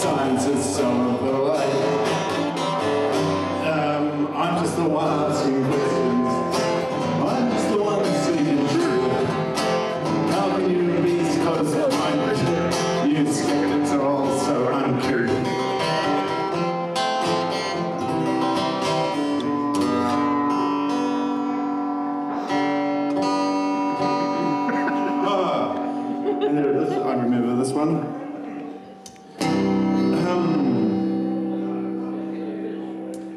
science is so polite. Um, I'm just the one asking questions. I'm just the one seeing truth. How can you be so minded? You skeptics are all so uncouth. Ah. I remember this one.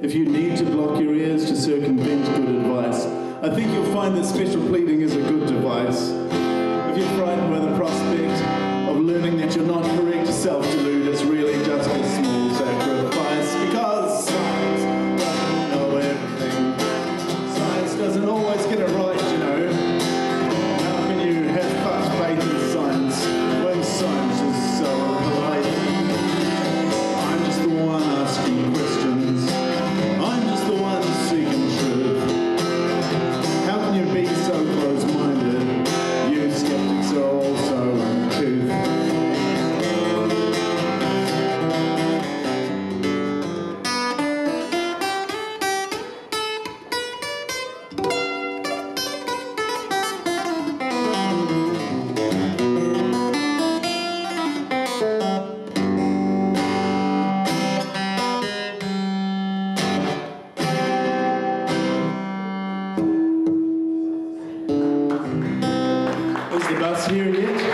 If you need to block your ears to circumvent good advice, I think you'll find that special pleading is a good device. If you're frightened by the prospect that's here it.